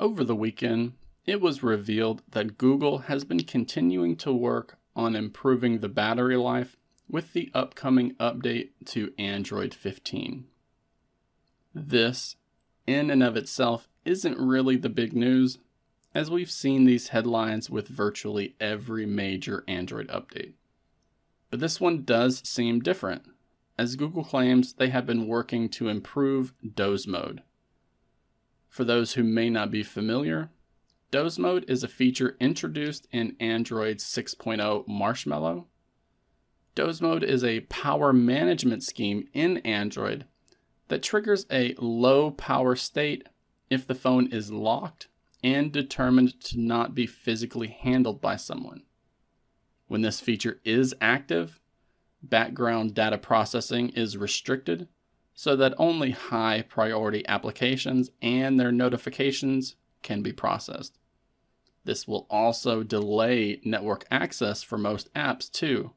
Over the weekend, it was revealed that Google has been continuing to work on improving the battery life with the upcoming update to Android 15. This, in and of itself, isn't really the big news, as we've seen these headlines with virtually every major Android update. But this one does seem different, as Google claims they have been working to improve doze mode. For those who may not be familiar, doze mode is a feature introduced in Android 6.0 Marshmallow. Doze mode is a power management scheme in Android that triggers a low power state if the phone is locked and determined to not be physically handled by someone. When this feature is active, background data processing is restricted so that only high priority applications and their notifications can be processed. This will also delay network access for most apps too,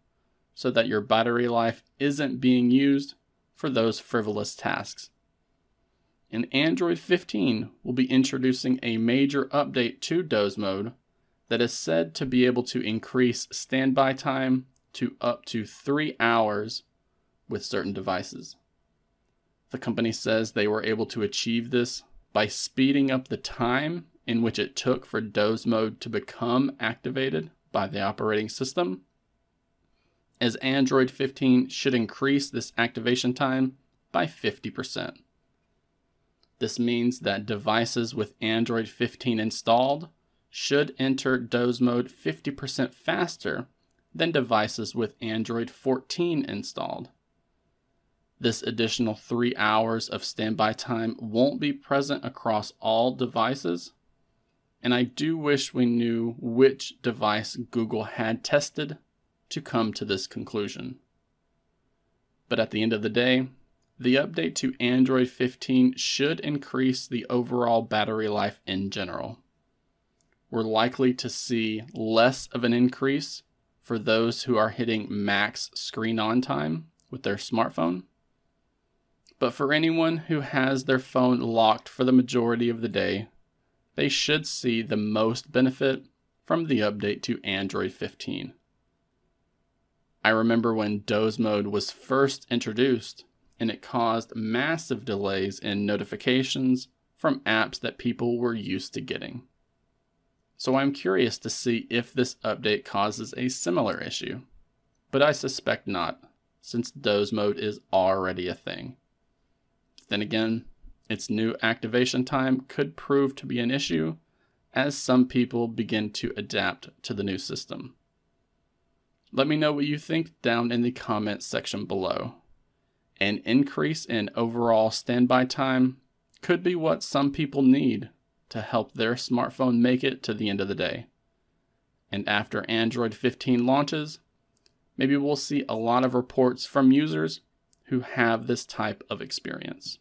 so that your battery life isn't being used for those frivolous tasks. And Android 15 will be introducing a major update to doze mode that is said to be able to increase standby time to up to three hours with certain devices. The company says they were able to achieve this by speeding up the time in which it took for doze mode to become activated by the operating system, as Android 15 should increase this activation time by 50%. This means that devices with Android 15 installed should enter doze mode 50% faster than devices with Android 14 installed. This additional three hours of standby time won't be present across all devices, and I do wish we knew which device Google had tested to come to this conclusion. But at the end of the day, the update to Android 15 should increase the overall battery life in general we're likely to see less of an increase for those who are hitting max screen on time with their smartphone. But for anyone who has their phone locked for the majority of the day, they should see the most benefit from the update to Android 15. I remember when doze mode was first introduced and it caused massive delays in notifications from apps that people were used to getting so I'm curious to see if this update causes a similar issue. But I suspect not, since doze mode is already a thing. Then again, its new activation time could prove to be an issue as some people begin to adapt to the new system. Let me know what you think down in the comments section below. An increase in overall standby time could be what some people need to help their smartphone make it to the end of the day. And after Android 15 launches, maybe we'll see a lot of reports from users who have this type of experience.